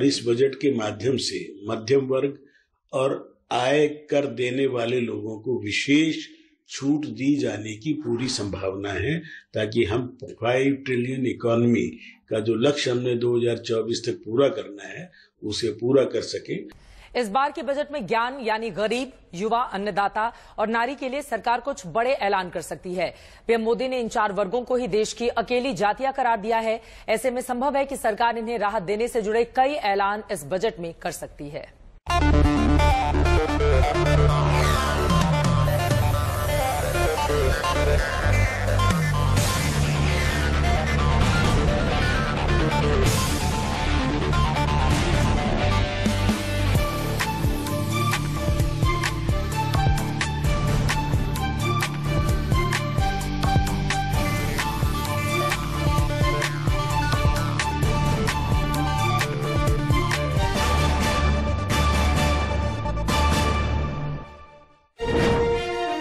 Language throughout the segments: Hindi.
और इस बजट के माध्यम से मध्यम वर्ग और आय कर देने वाले लोगों को विशेष छूट दी जाने की पूरी संभावना है, ताकि हम फाइव ट्रिलियन इकोनॉमी का जो लक्ष्य हमने 2024 तक पूरा करना है, उसे पूरा कर सके। इस बार के बजट में ज्ञान यानी गरीब, युवा, अन्नदाता और नारी के लिए सरकार कुछ बड़े ऐलान कर सकती है। पीएम मोदी ने इन चार वर्गों को ही देश की अकेली जातिया करार दिया है। ऐसे में संभव है कि सरकार इन्हें राहत देने से जुड़े कई ऐलान इस बजट में कर सकती है।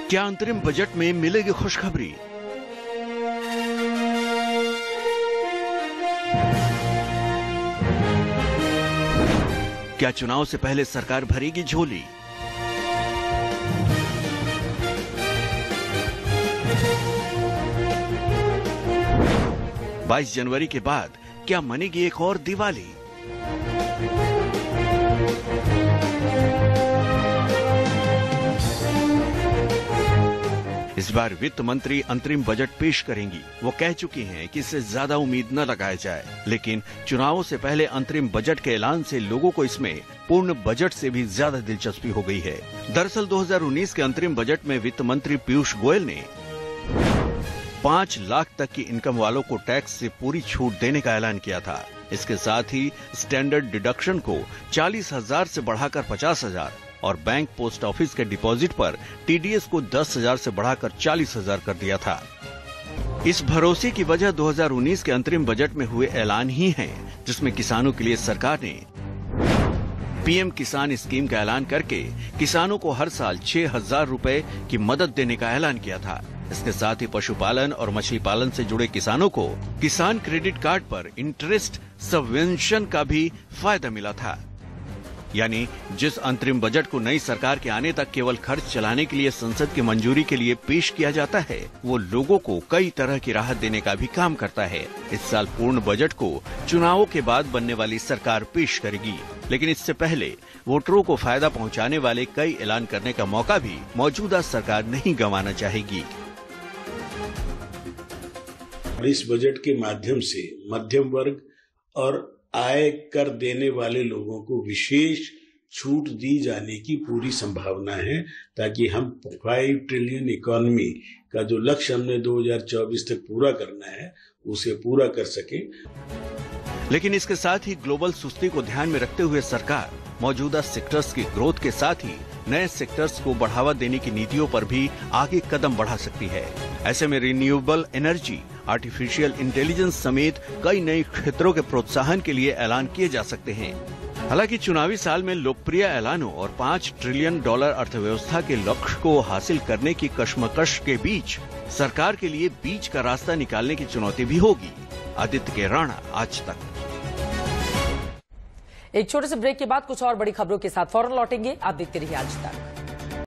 क्या अंतरिम बजट में मिलेगी खुशखबरी? क्या चुनाव से पहले सरकार भरेगी झोली? बाईस जनवरी के बाद क्या मनेगी एक और दिवाली? इस बार वित्त मंत्री अंतरिम बजट पेश करेंगी। वो कह चुकी हैं कि इससे ज़्यादा उम्मीद न लगाया जाए। लेकिन चुनावों से पहले अंतरिम बजट के ऐलान से लोगों को इसमें पूर्ण बजट से भी ज़्यादा दिलचस्पी हो गई है। दरअसल 2019 के अंतरिम बजट में वित्त मंत्री पीयूष गोयल ने पाँच लाख तक की इनकम वालों को टैक्स से पूरी छूट देने का ऐलान किया था। इसके साथ ही स्टैंडर्ड डिडक्शन को चालीस हज़ार से बढ़ाकर पचास हज़ार और बैंक पोस्ट ऑफ़िस के डिपॉजिट पर टीडीएस को दस हज़ार से बढ़ाकर चालीस हज़ार कर दिया था। इस भरोसे की वजह 2019 के अंतरिम बजट में हुए ऐलान ही है, जिसमें किसानों के लिए सरकार ने पीएम किसान स्कीम का ऐलान करके किसानों को हर साल छह हज़ार रूपए की मदद देने का ऐलान किया था। इसके साथ ही पशुपालन और मछली पालन से जुड़े किसानों को किसान क्रेडिट कार्ड पर इंटरेस्ट सबवेंशन का भी फ़ायदा मिला था। यानी जिस अंतरिम बजट को नई सरकार के आने तक केवल खर्च चलाने के लिए संसद की मंजूरी के लिए पेश किया जाता है, वो लोगों को कई तरह की राहत देने का भी काम करता है। इस साल पूर्ण बजट को चुनावों के बाद बनने वाली सरकार पेश करेगी। लेकिन इससे पहले वोटरों को फ़ायदा पहुँचाने वाले कई ऐलान करने का मौका भी मौजूदा सरकार नहीं गंवाना चाहेगी। इस बजट के माध्यम से मध्यम वर्ग और आय कर देने वाले लोगों को विशेष छूट दी जाने की पूरी संभावना है, ताकि हम फाइव ट्रिलियन इकोनॉमी का जो लक्ष्य हमने 2024 तक पूरा करना है, उसे पूरा कर सके। लेकिन इसके साथ ही ग्लोबल सुस्ती को ध्यान में रखते हुए सरकार मौजूदा सेक्टर्स की ग्रोथ के साथ ही नए सेक्टर्स को बढ़ावा देने की नीतियों पर भी आगे कदम बढ़ा सकती है। ऐसे में रिन्यूएबल एनर्जी आर्टिफिशियल इंटेलिजेंस समेत कई नए क्षेत्रों के प्रोत्साहन के लिए ऐलान किए जा सकते हैं। हालाँकि चुनावी साल में लोकप्रिय ऐलानों और पाँच ट्रिलियन डॉलर अर्थव्यवस्था के लक्ष्य को हासिल करने की कश्मकश के बीच सरकार के लिए बीच का रास्ता निकालने की चुनौती भी होगी। आदित्य के राणा, आज तक। एक छोटे से ब्रेक के बाद कुछ और बड़ी खबरों के साथ फ़ौरन लौटेंगे। आप देखते रहिए आज तक।